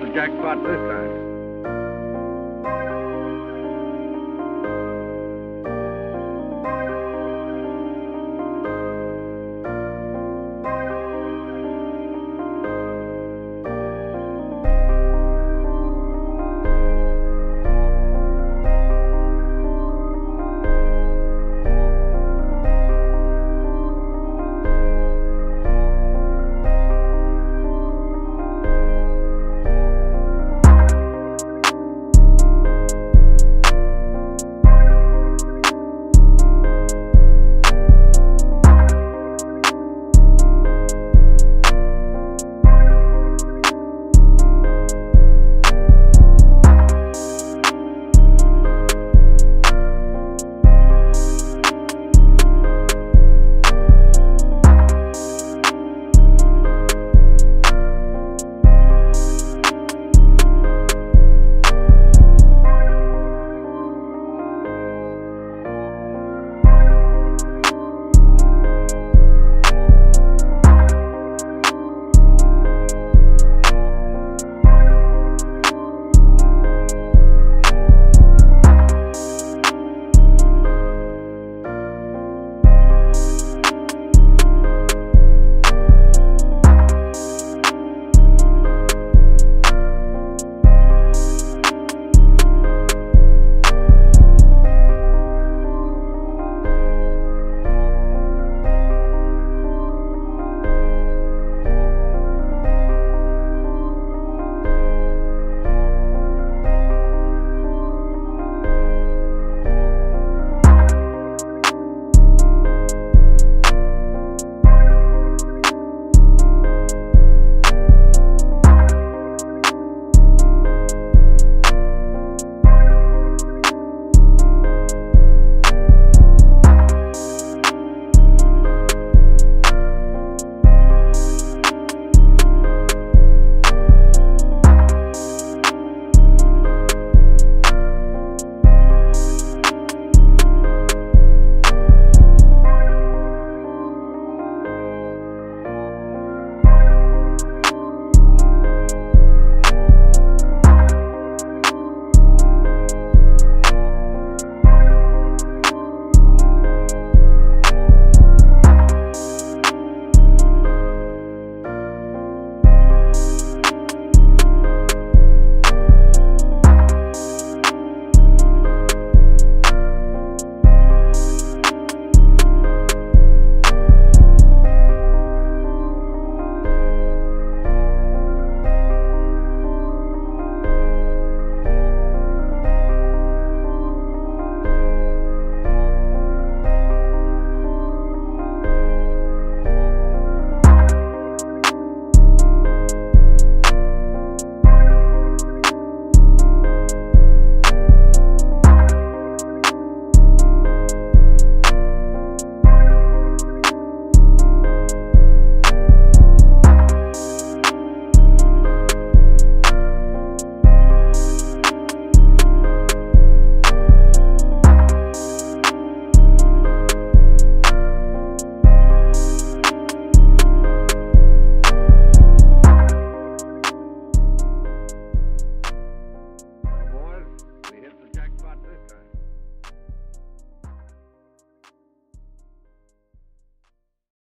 the jackpot this time.